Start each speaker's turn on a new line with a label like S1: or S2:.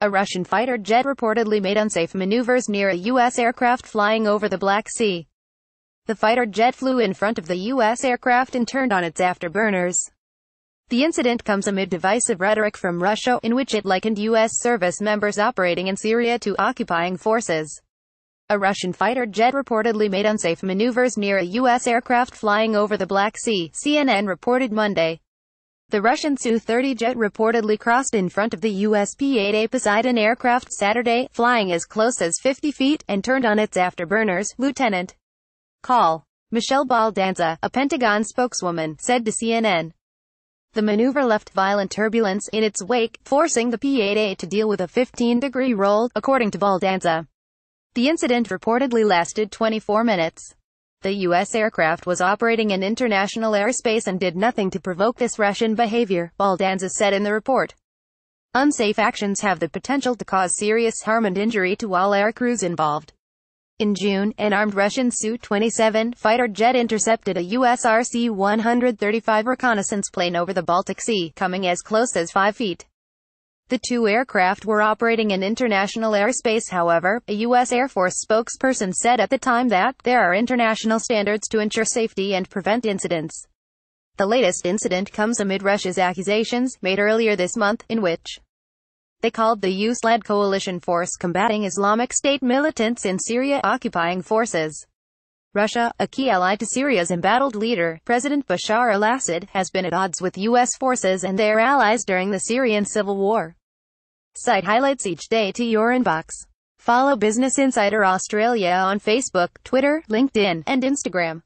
S1: A Russian fighter jet reportedly made unsafe maneuvers near a U.S. aircraft flying over the Black Sea. The fighter jet flew in front of the U.S. aircraft and turned on its afterburners. The incident comes amid divisive rhetoric from Russia, in which it likened U.S. service members operating in Syria to occupying forces. A Russian fighter jet reportedly made unsafe maneuvers near a U.S. aircraft flying over the Black Sea, CNN reported Monday. The Russian Su-30 jet reportedly crossed in front of the US P-8A Poseidon aircraft Saturday, flying as close as 50 feet, and turned on its afterburners, Lieutenant Call. Michelle Baldanza, a Pentagon spokeswoman, said to CNN. The maneuver left violent turbulence in its wake, forcing the P-8A to deal with a 15-degree roll, according to Baldanza. The incident reportedly lasted 24 minutes. The U.S. aircraft was operating in international airspace and did nothing to provoke this Russian behavior, Baldanza said in the report. Unsafe actions have the potential to cause serious harm and injury to all aircrews involved. In June, an armed Russian Su-27 fighter jet intercepted a US RC-135 reconnaissance plane over the Baltic Sea, coming as close as 5 feet. The two aircraft were operating in international airspace however, a U.S. Air Force spokesperson said at the time that, there are international standards to ensure safety and prevent incidents. The latest incident comes amid Russia's accusations, made earlier this month, in which they called the US-led coalition force combating Islamic State militants in Syria occupying forces. Russia, a key ally to Syria's embattled leader, President Bashar al-Assad, has been at odds with U.S. forces and their allies during the Syrian civil war. Site highlights each day to your inbox. Follow Business Insider Australia on Facebook, Twitter, LinkedIn, and Instagram.